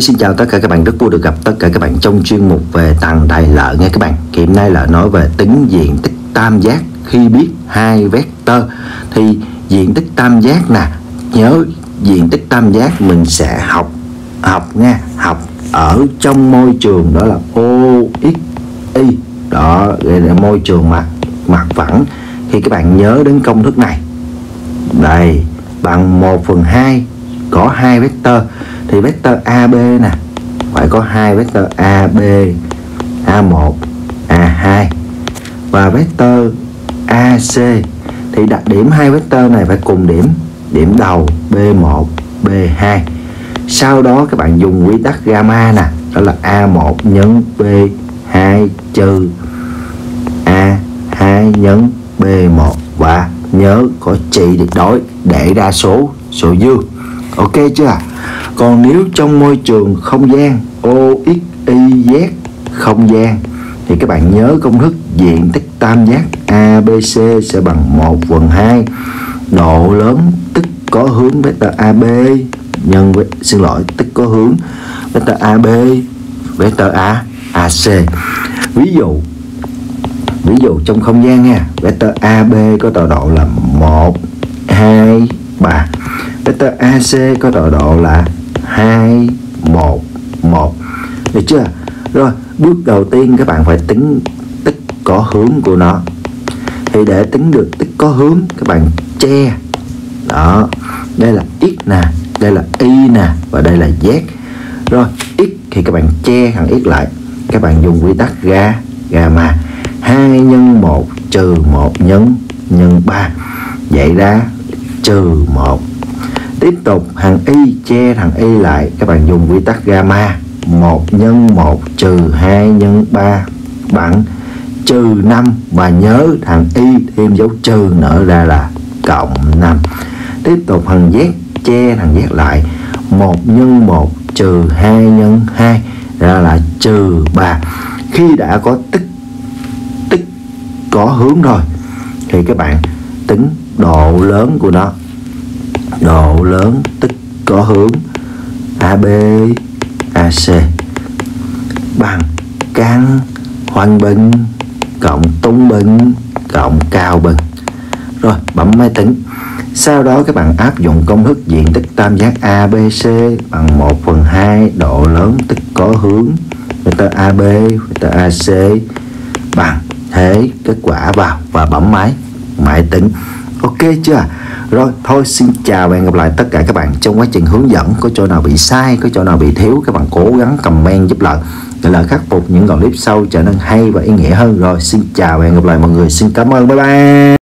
xin chào tất cả các bạn, rất vui được gặp tất cả các bạn trong chuyên mục về tầng đại lợi nghe các bạn. Thì hôm nay là nói về tính diện tích tam giác. Khi biết hai vector, thì diện tích tam giác nè, nhớ diện tích tam giác mình sẽ học học nha, học ở trong môi trường đó là OXY đó, đây là môi trường mặt mặt phẳng. Thì các bạn nhớ đến công thức này. Đây, bằng 1 phần 2 có hai vector thì vector AB nè, phải có hai vector AB A1 A2 và vector AC thì đặc điểm hai vector này phải cùng điểm điểm đầu B1 B2 sau đó các bạn dùng quy tắc gamma nè, đó là A1 nhân B2 trừ A2 nhân B1 và nhớ có trị tuyệt đối để ra số số dương. Ok chưa còn nếu trong môi trường không gian OXYZ không gian, thì các bạn nhớ công thức diện tích tam giác ABC sẽ bằng 1 phần 2 độ lớn tức có hướng vector AB nhân với, xin lỗi, tức có hướng vector AB vector A AC ví dụ ví dụ trong không gian nha, vector AB có tọa độ là 1 2 3 vector AC có tọa độ là 2 1 1 được chưa? Rồi, bước đầu tiên các bạn phải tính tích có hướng của nó. Thì để tính được tích có hướng, các bạn che. Đó, đây là x nè, đây là y nè, và đây là z. Rồi, x thì các bạn che thằng x lại. Các bạn dùng quy tắc ga, gamma. 2 nhân 1 trừ 1 nhân nhân 3 vậy ra, trừ 1 tiếp tục, thằng y che thằng y lại. Các bạn dùng quy tắc gamma. 1 nhân 1 trừ 2 nhân 3 bằng trừ 5 và nhớ thằng y thêm dấu trừ nữa ra là cộng 5 tiếp tục, thằng z che thằng z lại. 1 nhân 1 trừ 2 nhân 2 ra là trừ 3 khi đã có tích tích có hướng rồi, thì các bạn tính độ lớn của nó độ lớn tích có hướng. AB AC bằng căn hoành bình cộng tung bình cộng cao bình rồi, bấm máy tính. Sau đó các bạn áp dụng công thức diện tích tam giác ABC bằng 1 phần 2 độ lớn tích có hướng. Vector AB vector AC bằng thế, kết quả vào. Và bấm máy. Máy tính. Ok chưa? Rồi, thôi, xin chào và hẹn gặp lại tất cả các bạn trong quá trình hướng dẫn. Có chỗ nào bị sai, có chỗ nào bị thiếu, các bạn cố gắng comment giúp lời để là khắc phục những đoạn clip sau trở nên hay và ý nghĩa hơn. Rồi, xin chào và hẹn gặp lại mọi người. Xin cảm ơn. Bye bye.